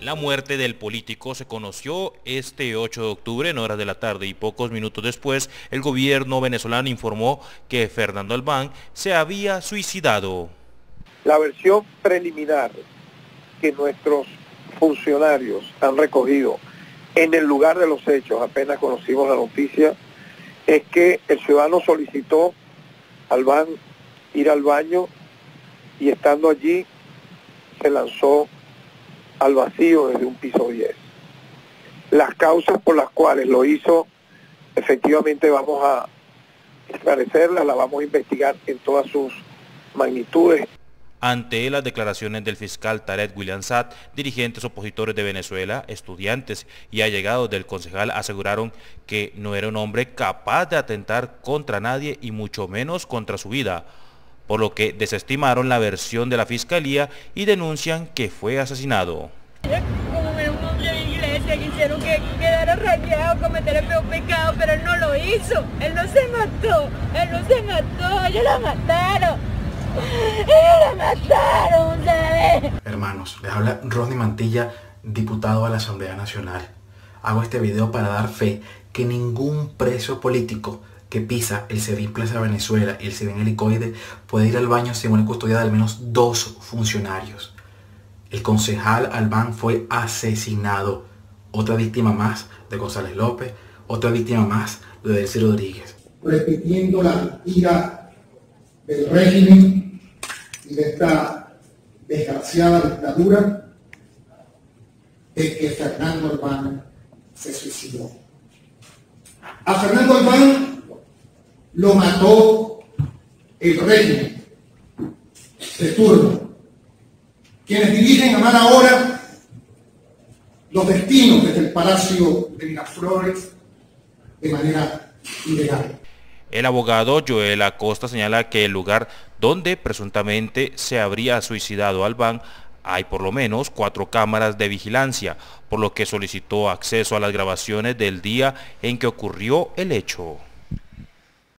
La muerte del político se conoció este 8 de octubre en horas de la tarde y pocos minutos después el gobierno venezolano informó que Fernando Albán se había suicidado. La versión preliminar que nuestros funcionarios han recogido en el lugar de los hechos, apenas conocimos la noticia, es que el ciudadano solicitó al Albán ir al baño y estando allí se lanzó al vacío desde un piso 10. Las causas por las cuales lo hizo, efectivamente vamos a esclarecerlas, las vamos a investigar en todas sus magnitudes. Ante las declaraciones del fiscal Tarek William Satt, dirigentes opositores de Venezuela, estudiantes y allegados del concejal aseguraron que no era un hombre capaz de atentar contra nadie y mucho menos contra su vida, por lo que desestimaron la versión de la fiscalía y denuncian que fue asesinado. Como hombre de iglesia quisieron que quedara rayado, cometer el peor pecado, pero él no lo hizo, él no se mató, él no se mató, ellos lo mataron. ¡Ellos la mataron, ¿sabes? Hermanos, les habla Rodney Mantilla, diputado a la Asamblea Nacional. Hago este video para dar fe que ningún preso político que pisa el Cedín Plaza Venezuela y el Cedín Helicoide puede ir al baño sin una custodia de al menos dos funcionarios. El concejal Albán fue asesinado. Otra víctima más de González López, otra víctima más de Delcy Rodríguez. Repitiendo la mentira del régimen y de esta desgraciada dictadura de que Fernando Albán se suicidó. A Fernando Albán lo mató el régimen de turno quienes dirigen a mala hora los destinos desde el Palacio de Miraflores de manera ilegal. El abogado Joel Acosta señala que el lugar donde presuntamente se habría suicidado Albán hay por lo menos cuatro cámaras de vigilancia, por lo que solicitó acceso a las grabaciones del día en que ocurrió el hecho.